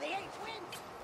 they ain't twins.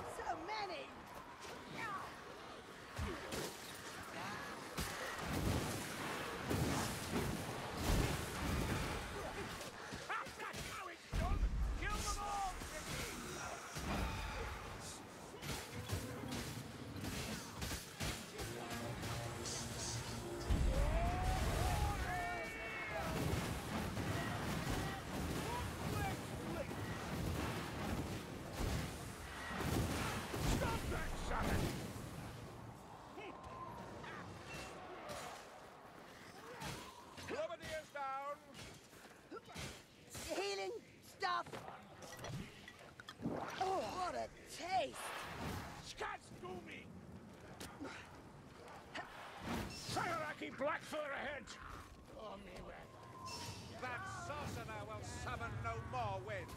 No more winds.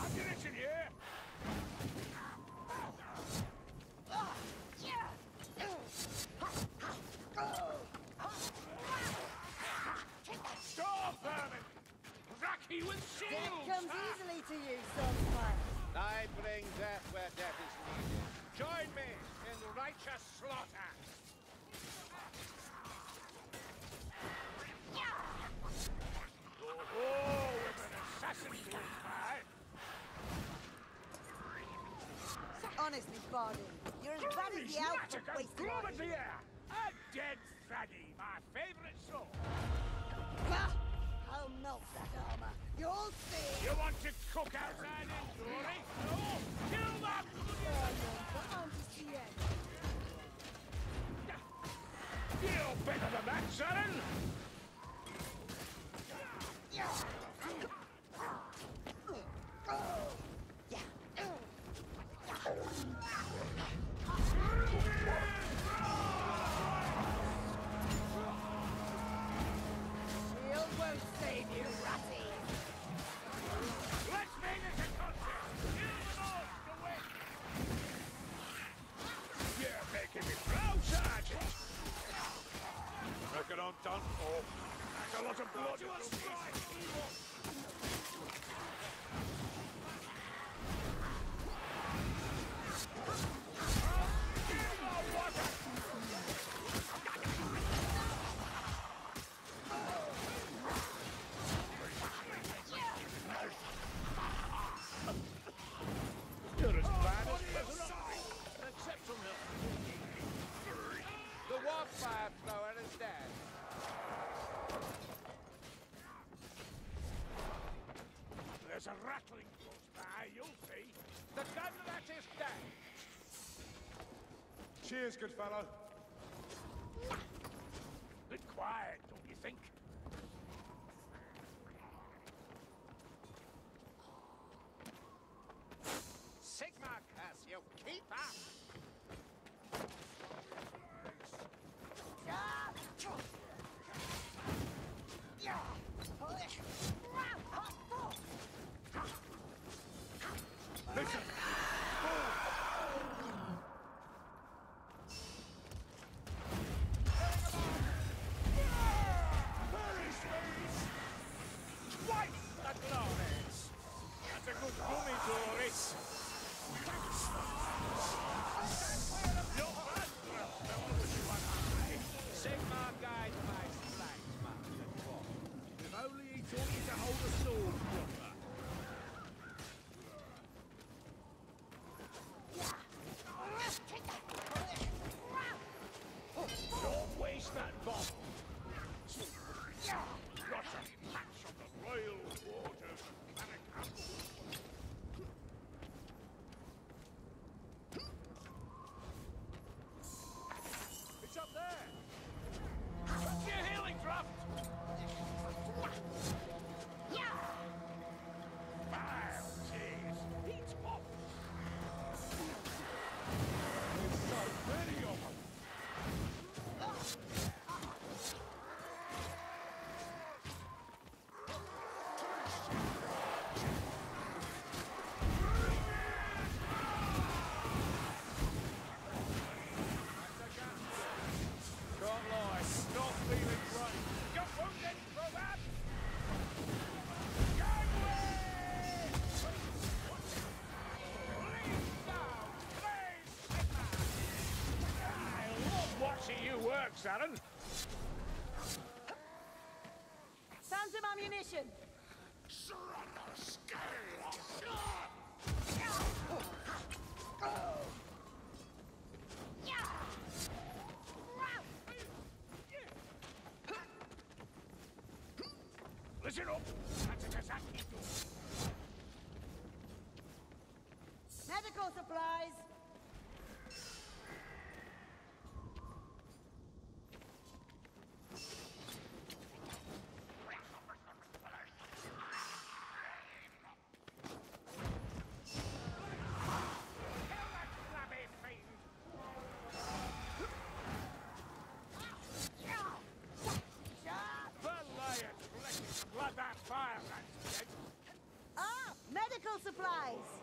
Ammunition here! Stop, vermin! Raki with shields! Death comes Ah! easily to you, Sunspire. I bring death where death is needed. Join me in righteous slaughter. Oh, with an assassin going by! Honestly, Bardin, you're as bad as the elf for wasting money. it here! A dead faggy, my favourite sort. I'll melt that armor. You'll see! You want to cook outside in glory? No! Kill that! On to the end. You're better than that, Sharon! Shield I'm done for. That's a lot of blood. To a strike! Give the water! You're as bad as Pleasant Except some help. The warp fire thrower is dead. There's a ratling close by, you'll see. The gunlet is dead. Cheers, good fellow. Bit quiet, don't you think? Aaron. Found some ammunition. Listen up. Medical supplies. Blood that fire, that's dead. Ah, medical supplies.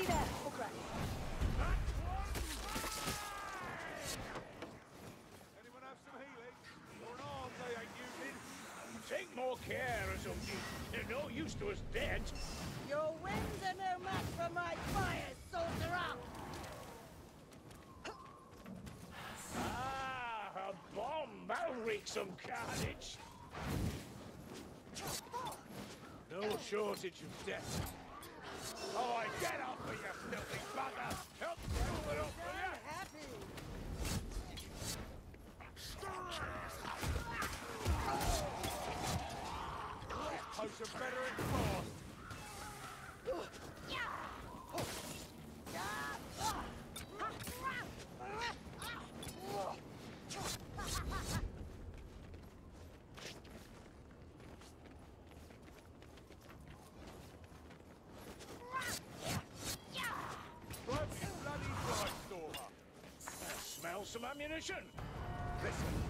See hook right. Anyone have some healing? Or an arm they ain't using? Take more care or something. They're no use to us dead. Your winds are no match for my fire, sorcerer! Ah, a bomb. That'll wreak some carnage. No shortage of death. Oh, I get up with you filthy bugger! Help it up, So will ya? happy! House are better enforced. Drive some ammunition. Listen.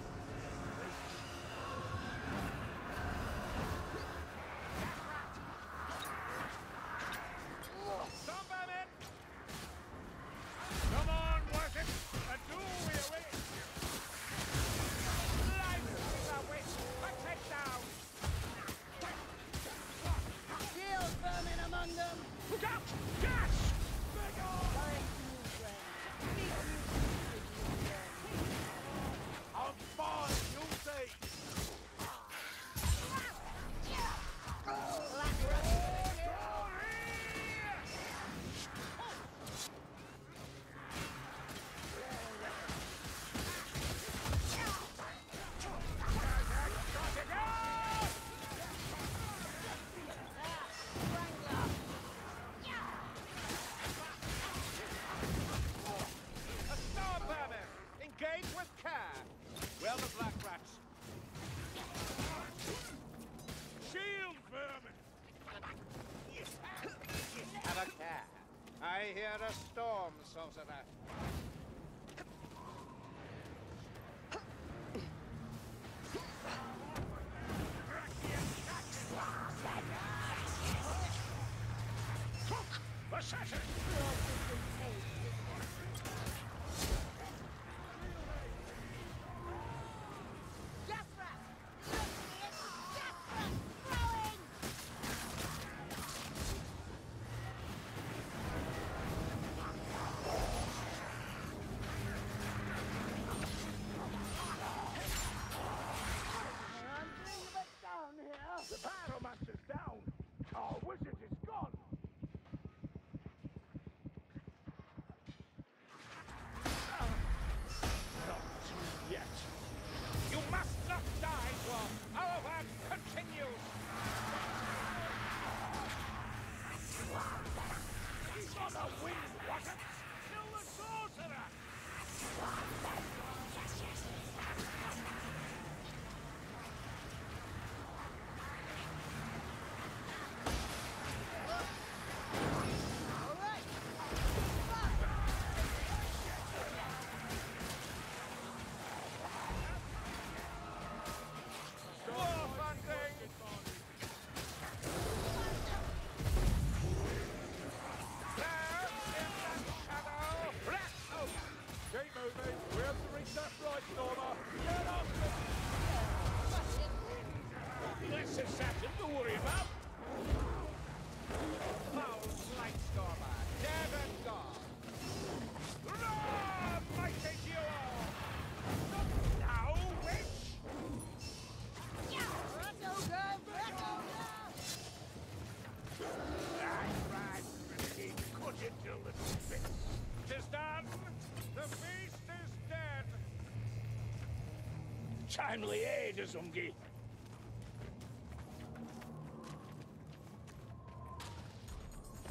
I hear a storm, sorcerer. Assassin! timely aid is.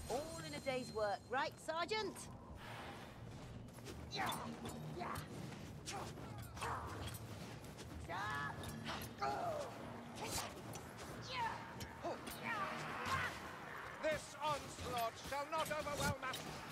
All in a day's work, right, Sergeant? Yeah, yeah. This onslaught shall not overwhelm us!